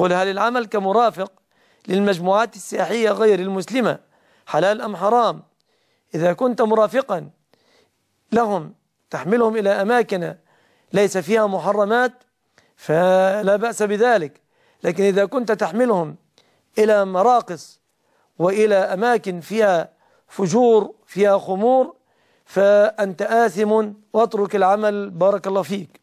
يقول هل العمل كمرافق للمجموعات السياحية غير المسلمة حلال أم حرام؟ إذا كنت مرافقا لهم تحملهم إلى أماكن ليس فيها محرمات فلا بأس بذلك لكن إذا كنت تحملهم إلى مراقص وإلى أماكن فيها فجور فيها خمور فأنت آثم واترك العمل. بارك الله فيك.